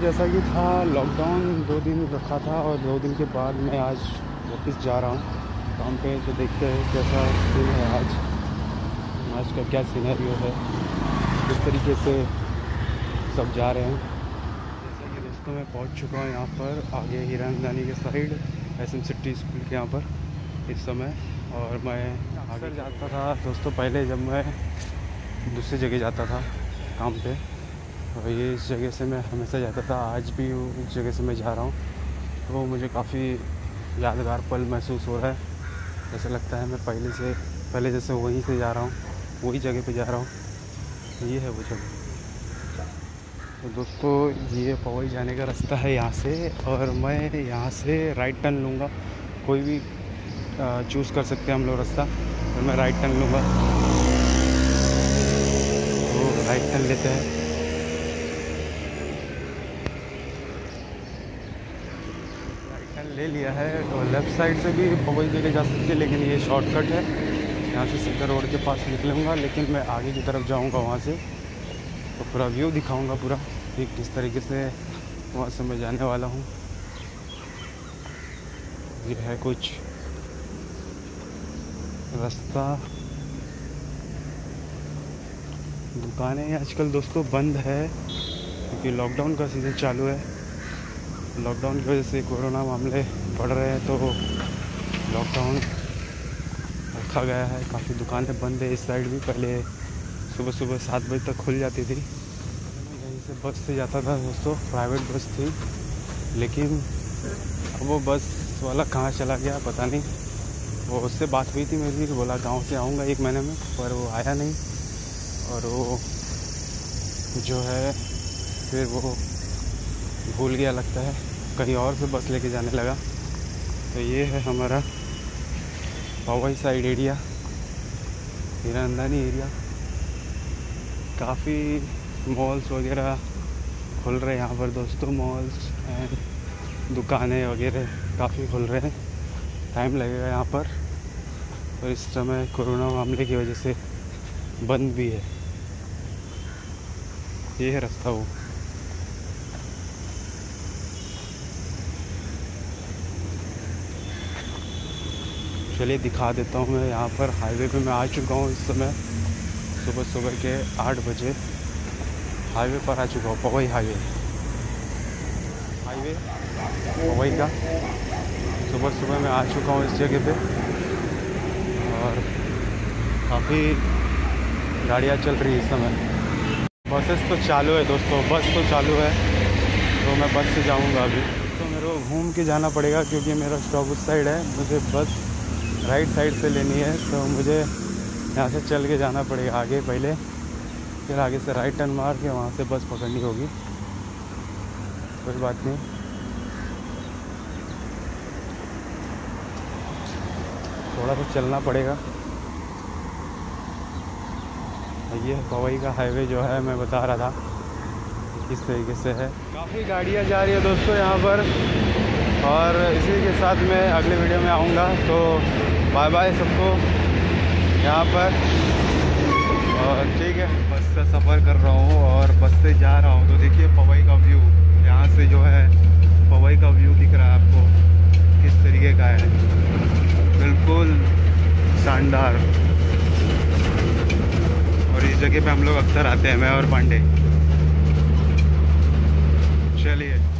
जैसा कि था लॉकडाउन दो दिन रखा था और दो दिन के बाद मैं आज वापस जा रहा हूँ। काम पे तो देखते हैं कैसा सीन है आज। आज का क्या सीनरियो है। किस तरीके से सब जा रहे हैं। जैसा कि दोस्तों मैं पहुँच चुका हूँ यहाँ पर, आगे हीरानंदानी के side S M city school के यहाँ पर, इस समय। और मैं अक्सर जाता था दोस्तों, पहले जब मैं दूसरी जगह जाता था, काम पे। और ये इस जगह से मैं हमेशा जाता था, आज भी उस जगह से मैं जा रहा हूँ। तो मुझे काफ़ी यादगार पल महसूस हो रहा है। ऐसा लगता है मैं पहले से, पहले जैसे वहीं से जा रहा हूँ, वही जगह पे जा रहा हूँ। ये है वो जगह। तो दोस्तों, ये पवई जाने का रास्ता है यहाँ से और मैं यहाँ से राइट टर्न लूँगा। कोई भी चूज़ कर सकते हैं हम लोग रास्ता तो मैं राइट टर्न लूँगा। तो राइट टर्न लेते हैं राइट टर्न ले लिया है तो लेफ़्ट साइड से भी के लिए जा सकती है, लेकिन ये शॉर्टकट है। यहाँ से सीधा रोड के पास निकलूँगा, लेकिन मैं आगे की तरफ़ जाऊँगा वहाँ से। तो पूरा व्यू दिखाऊँगा पूरा, कि किस तरीके से वहाँ से मैं जाने वाला हूँ। ये है कुछ रास्ता। दुकानें आजकल दोस्तों, बंद है, क्योंकि लॉकडाउन का सीज़न चालू है। लॉकडाउन की वजह से कोरोना मामले बढ़ रहे हैं तो लॉकडाउन रखा गया है। काफ़ी दुकानें बंद है, इस साइड भी पहले सुबह सुबह सात बजे तक खुल जाती थी। यहीं से बस से जाता था दोस्तों प्राइवेट बस थी। लेकिन अब वो बस वाला कहाँ चला गया पता नहीं। वो उससे बात हुई थी मेरी कि बोला गाँव से आऊँगा एक महीने में, पर वो आया नहीं। और वो जो है, फिर वो भूल गया लगता है। कहीं और से बस लेके जाने लगा। तो ये है हमारा Powai side area Hiranandani area काफ़ी मॉल्स वगैरह खुल रहे हैं यहाँ पर, दोस्तों मॉल्स एंड दुकानें वगैरह काफ़ी खुल रहे हैं। टाइम लगेगा यहाँ पर। और इस समय कोरोना मामले की वजह से बंद भी है। ये है रास्ता वो। चलिए दिखा देता हूँ मैं यहाँ पर। हाईवे पे मैं आ चुका हूँ इस समय, सुबह सुबह के आठ बजे। हाईवे पर आ चुका हूँ, पवई हाईवे। हाईवे, पवई का। सुबह सुबह मैं आ चुका हूँ इस जगह पे। और काफ़ी गाड़ियाँ चल रही है इस समय। बसेस तो चालू है दोस्तों, बस तो चालू है तो मैं बस से जाऊँगा अभी। तो मेरे को घूम के जाना पड़ेगा क्योंकि मेरा स्टॉप उस साइड है, मुझे बस राइट साइड से लेनी है तो मुझे यहाँ से चल के जाना पड़ेगा आगे पहले। फिर आगे से राइट टर्न मार के वहाँ से बस पकड़नी होगी। कोई बात नहीं। थोड़ा सा चलना पड़ेगा। ये पवई का हाईवे जो है, मैं बता रहा था, किस तरीके से है। काफ़ी गाड़ियाँ जा रही है दोस्तों यहाँ पर। और इसी के साथ मैं अगले वीडियो में आऊँगा तो बाय बाय सबको यहाँ पर। ठीक है, बस से सफ़र कर रहा हूँ और बस से जा रहा हूँ। तो देखिए पवई का व्यू यहाँ से जो है पवई का व्यू दिख रहा है आपको, किस तरीके का है। बिल्कुल शानदार। और इस जगह पे हम लोग अक्सर आते हैं, मैं और पांडे। चलिए।